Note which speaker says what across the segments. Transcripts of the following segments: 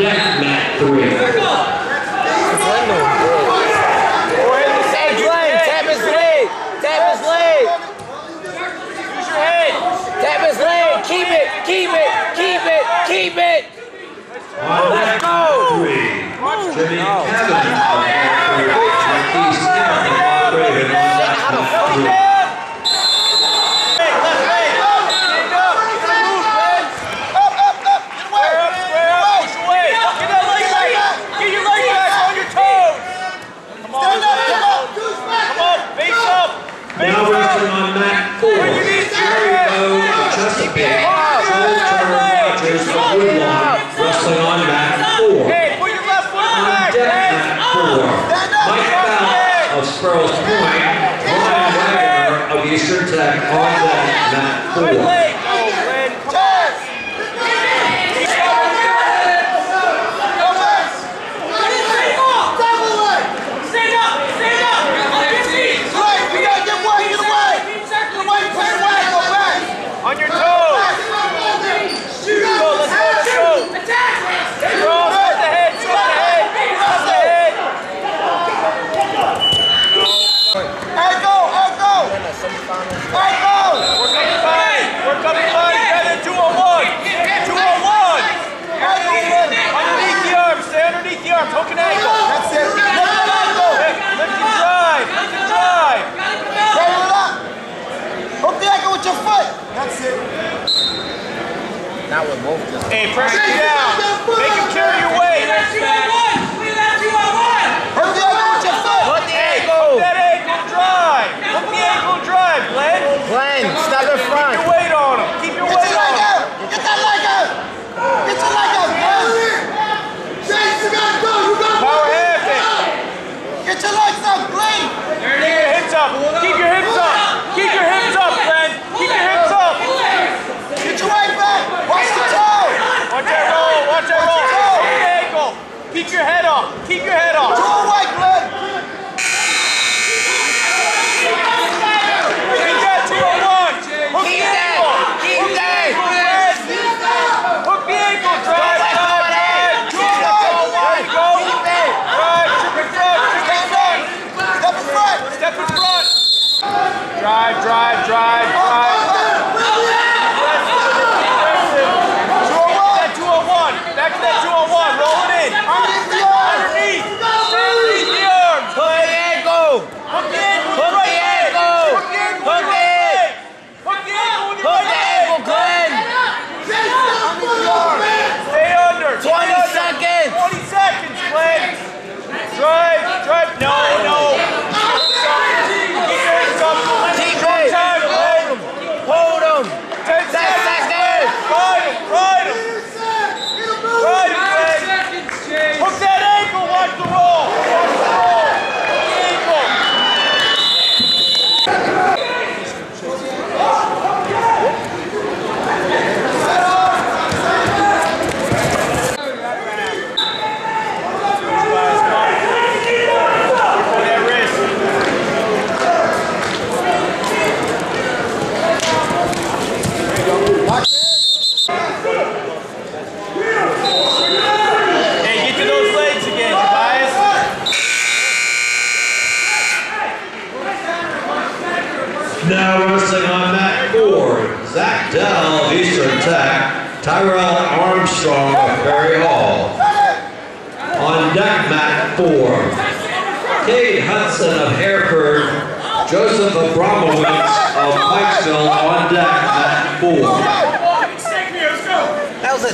Speaker 1: แยกแหลกตัวเอง
Speaker 2: là con
Speaker 1: là là của
Speaker 2: Hey,
Speaker 3: press you down. Make him carry your weight.
Speaker 4: Hurt the ankle with your foot.
Speaker 2: Let the ankle.
Speaker 3: Let that ankle drive. Let the ankle drive, Glenn.
Speaker 2: Glenn, stop in front.
Speaker 3: Keep your weight on him. Keep your weight on him.
Speaker 4: Get that leg out. Get that leg out, Get
Speaker 3: Chase, leg out. go. You gotta. Power half it.
Speaker 4: Get your
Speaker 3: legs up,
Speaker 4: Glenn.
Speaker 3: There
Speaker 2: it
Speaker 3: is. Hips up.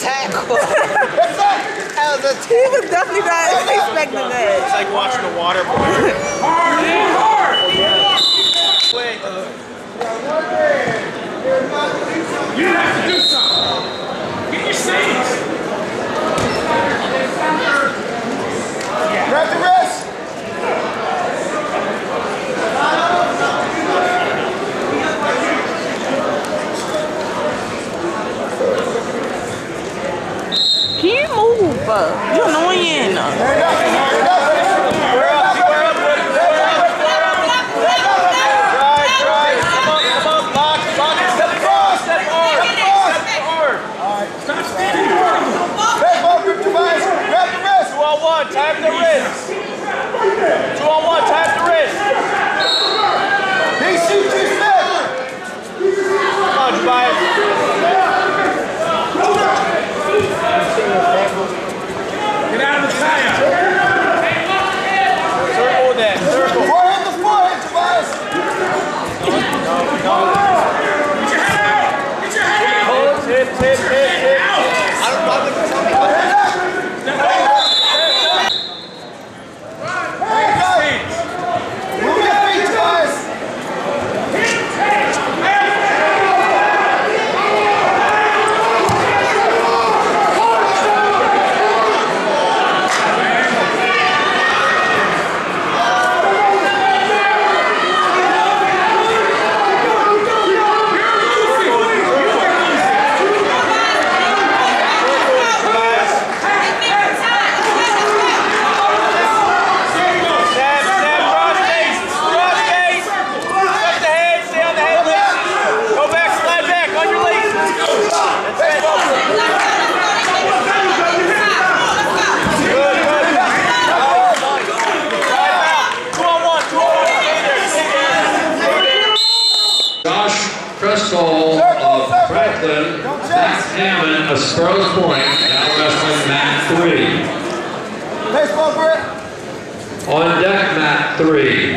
Speaker 3: tackle. that
Speaker 2: was a tackle.
Speaker 5: He was definitely not expecting that.
Speaker 3: It's like watching a water boy. hard
Speaker 6: in,
Speaker 4: hard! Wait. You have to do something.
Speaker 6: Get your
Speaker 1: seats. fuck. You annoying. Hammond Point, now wrestling three.
Speaker 4: Baseball,
Speaker 1: On deck, mat three.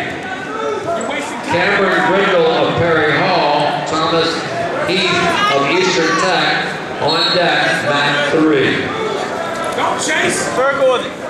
Speaker 1: Cameron Grindle of Perry Hall, Thomas Heath of Eastern Tech, on deck, mat three.
Speaker 6: Don't chase.
Speaker 3: With it.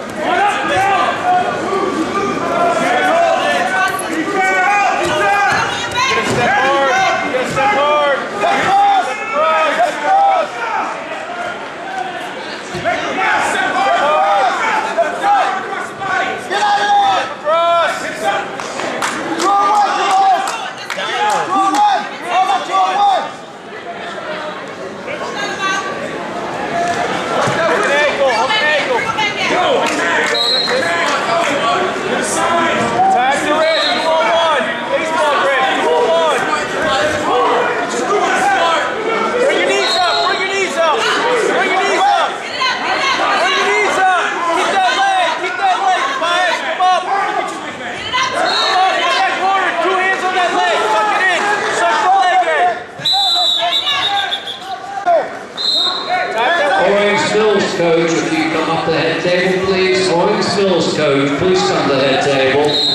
Speaker 1: if you come up the head table, please. Owen Stills, coach, please come to the head table.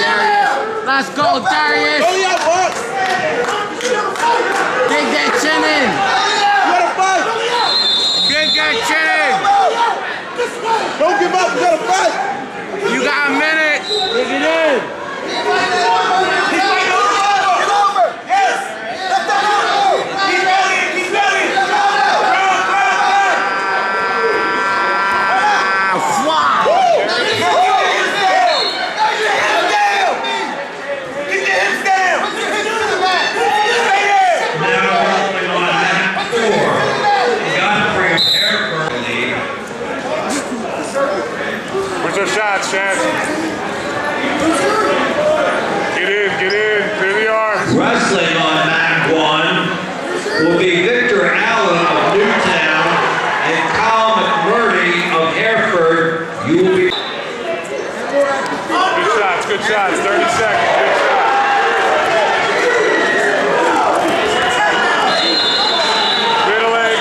Speaker 2: Let's go, Darius.
Speaker 6: Only up, Bucks.
Speaker 2: Dig that chin in.
Speaker 6: You gotta fight.
Speaker 2: Dig that chin in.
Speaker 6: Don't give up. You gotta fight.
Speaker 2: You got a minute. Dig it in.
Speaker 4: Get over. Yes. Let that go.
Speaker 3: Keep going, keep going.
Speaker 2: Ah, fly.
Speaker 3: Keep your hips down. Stay there.
Speaker 1: Now rolling on mat four. Godfrey Hereford lead.
Speaker 7: Where's our shots, Chad? Get in, get in, clear the arms.
Speaker 1: Wrestling on mat one will be Victor Allen of Newtown and Kyle McMurray of Hereford. You will be
Speaker 7: Good shots, good shots, 30 seconds, good shot. Middle leg,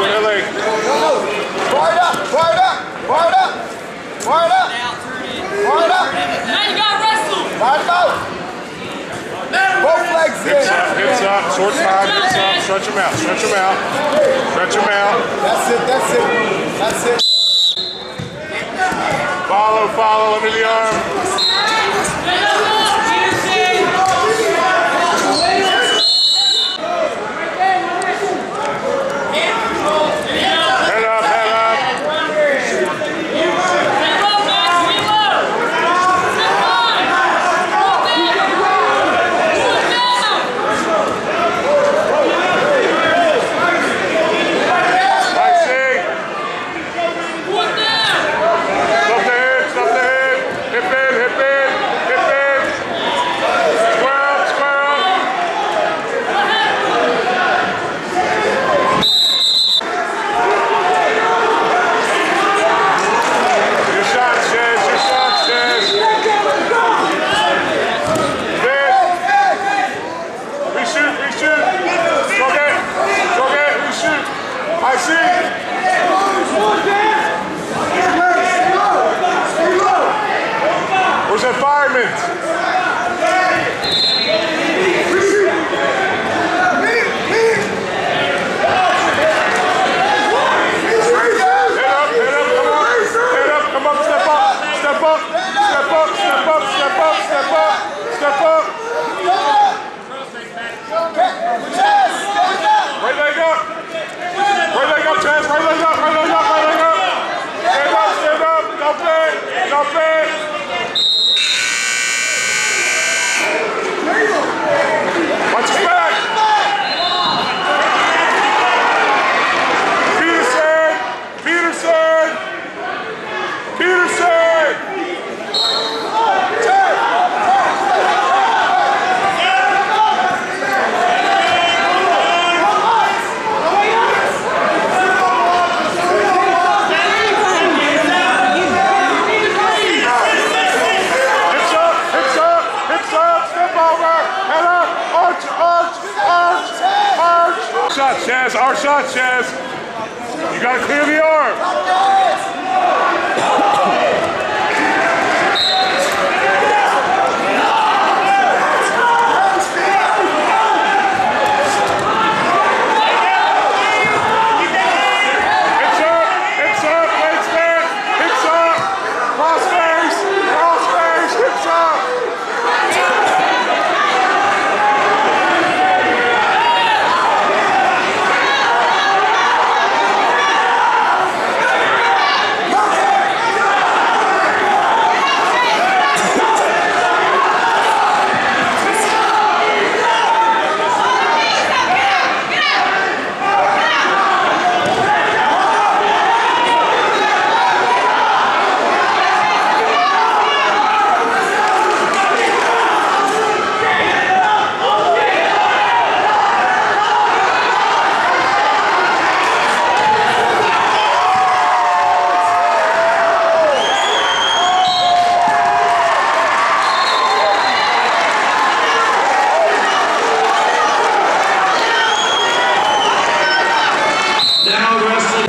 Speaker 7: middle leg.
Speaker 4: Fire it up. Fire it up. Fire it up. Fire it up. Fire it up. Fire it out. Both legs
Speaker 7: Hips up, short time, hips up, stretch them out, stretch them out, stretch them out.
Speaker 4: That's it. That's it. That's it.
Speaker 7: Follow, follow, under the arm. Chaz, our shot, Chaz. You gotta clear the arm. Hips up, hips up, legs back, hips up, cross face, cross face, hips up.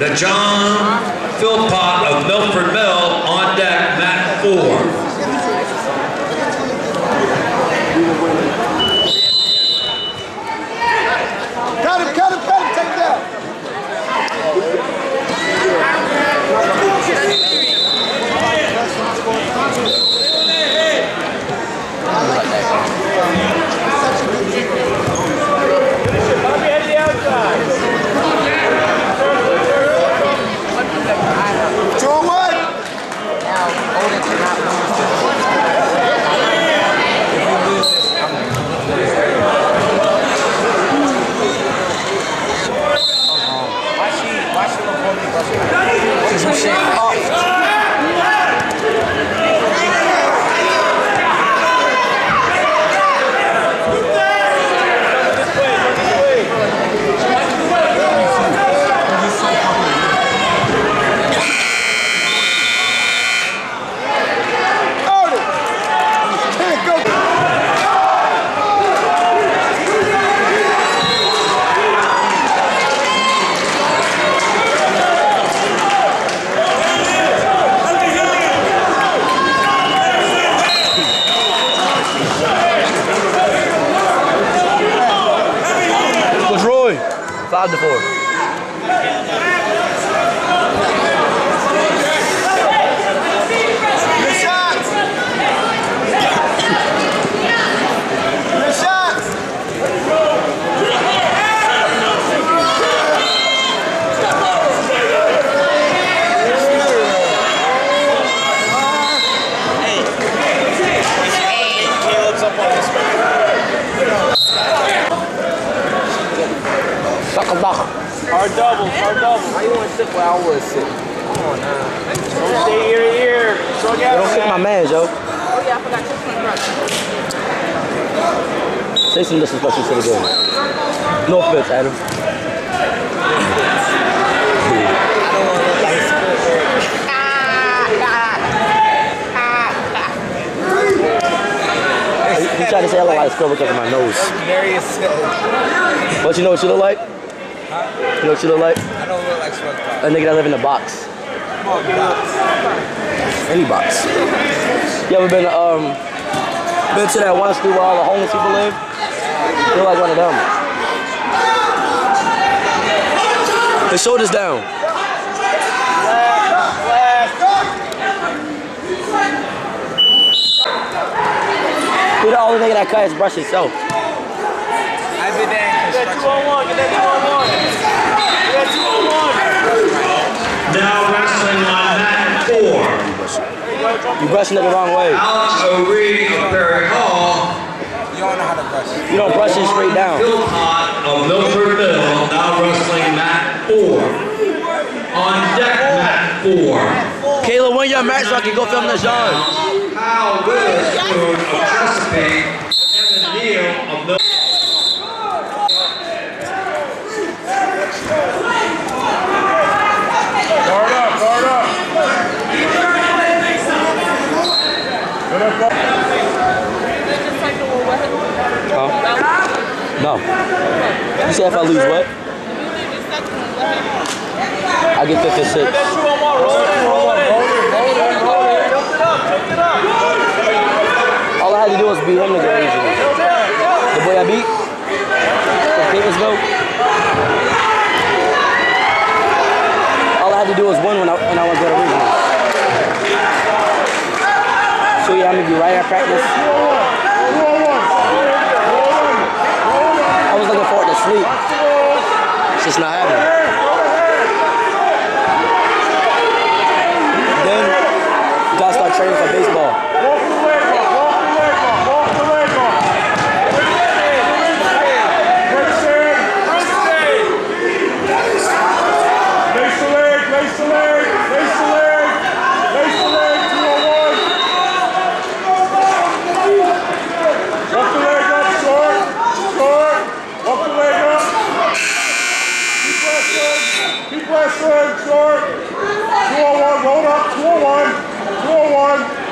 Speaker 1: The John Philpott of Milford Mill
Speaker 2: obrigado,
Speaker 5: pô. Yeah, I forgot your son brother.
Speaker 2: Say some disrespectful to the game. No offense, Adam. He, he tried to say I look like a squirrel because of my nose.
Speaker 4: Darius said,
Speaker 2: But you know what you look like? You know what you look like?
Speaker 4: I don't look like SpongeBob.
Speaker 2: A nigga that live in a box. Any box. You ever been um been to that one street where all the homeless people live? You look like one of them. His shoulders down. Who the only nigga that cut his brush himself?
Speaker 4: I've been there in
Speaker 3: Get that
Speaker 4: construction.
Speaker 3: 2 on 1, get that 2 on 1. Get that 2 on 1.
Speaker 1: Now wrestling on mat four.
Speaker 2: You brushing it the wrong way.
Speaker 1: Alex O'Reilly of Perry Hall.
Speaker 4: You don't know how to brush it.
Speaker 2: You don't brush it straight down.
Speaker 1: Philpott of Milford Mill, now wrestling mat four. On deck mat four.
Speaker 2: Kayla, win your match so I can go film the John.
Speaker 1: Kyle Witherspoon of Chesapeake. Evan Neal of Milford.
Speaker 7: Guard up, guard up. Get up, up.
Speaker 2: No. You say if I lose what? I get 56.
Speaker 3: Get that 2 on 1. Roll it in, roll it in. Roll it in. Tilt it up, tilt it up.
Speaker 2: All I had to do was beat him to
Speaker 3: tilt it
Speaker 2: The boy I beat? Okay, let's go. All I had to do was win when I, when I to the regional. So yeah, I'm gonna be right at practice. I was looking forward to sleep. It's just not happening. Then, you gotta start training for baseball.
Speaker 7: Walk the leg up, walk the leg up, walk the leg up. Quick stand. Lace the leg, lace the leg, lace the leg, lace the leg, 201. Walk the leg up, short, short. Walk the leg up. Keep wrestling, keep wrestling, short. 201, roll up, 201, 201.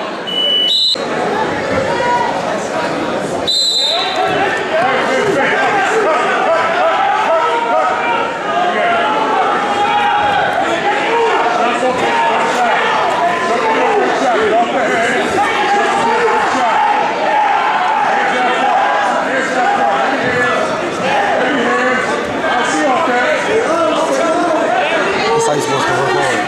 Speaker 2: That's how you're supposed to work hard.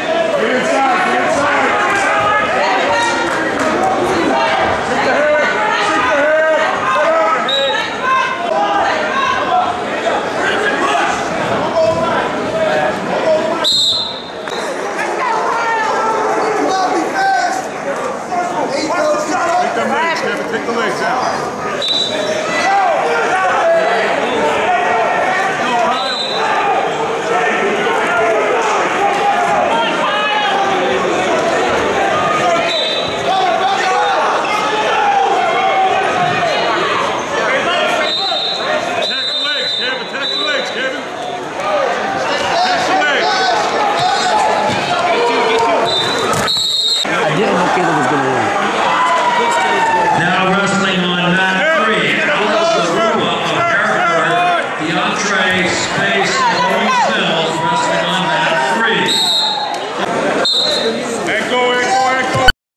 Speaker 7: Take them legs, Kevin, take